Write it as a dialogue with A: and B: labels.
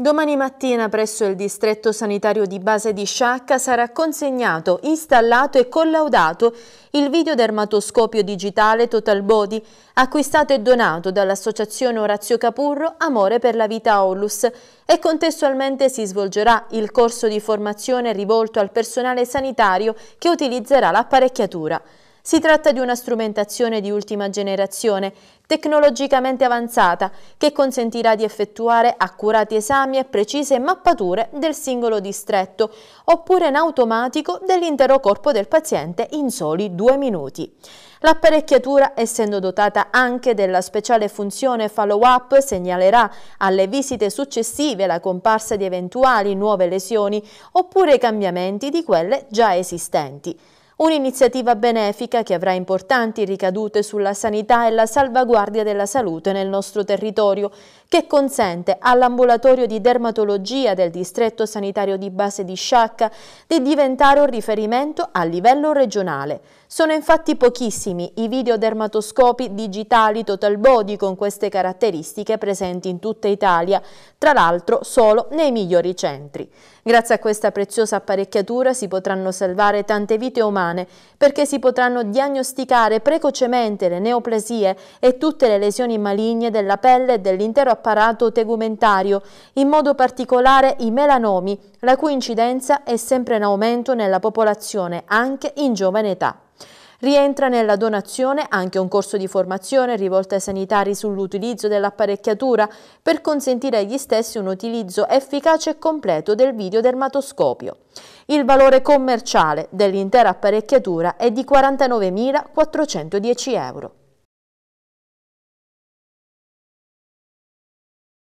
A: Domani mattina presso il distretto sanitario di base di Sciacca sarà consegnato, installato e collaudato il videodermatoscopio digitale Total Body, acquistato e donato dall'associazione Orazio Capurro Amore per la Vita Onlus e contestualmente si svolgerà il corso di formazione rivolto al personale sanitario che utilizzerà l'apparecchiatura. Si tratta di una strumentazione di ultima generazione, tecnologicamente avanzata, che consentirà di effettuare accurati esami e precise mappature del singolo distretto, oppure in automatico dell'intero corpo del paziente in soli due minuti. L'apparecchiatura, essendo dotata anche della speciale funzione follow-up, segnalerà alle visite successive la comparsa di eventuali nuove lesioni oppure cambiamenti di quelle già esistenti. Un'iniziativa benefica che avrà importanti ricadute sulla sanità e la salvaguardia della salute nel nostro territorio, che consente all'ambulatorio di dermatologia del distretto sanitario di base di Sciacca di diventare un riferimento a livello regionale. Sono infatti pochissimi i videodermatoscopi digitali total body con queste caratteristiche presenti in tutta Italia, tra l'altro solo nei migliori centri. Grazie a questa preziosa apparecchiatura si potranno salvare tante vite umane perché si potranno diagnosticare precocemente le neoplasie e tutte le lesioni maligne della pelle e dell'intero apparato tegumentario, in modo particolare i melanomi, la cui incidenza è sempre in aumento nella popolazione anche in giovane età. Rientra nella donazione anche un corso di formazione rivolto ai sanitari sull'utilizzo dell'apparecchiatura per consentire agli stessi un utilizzo efficace e completo del videodermatoscopio. Il valore commerciale dell'intera apparecchiatura è di 49.410 euro.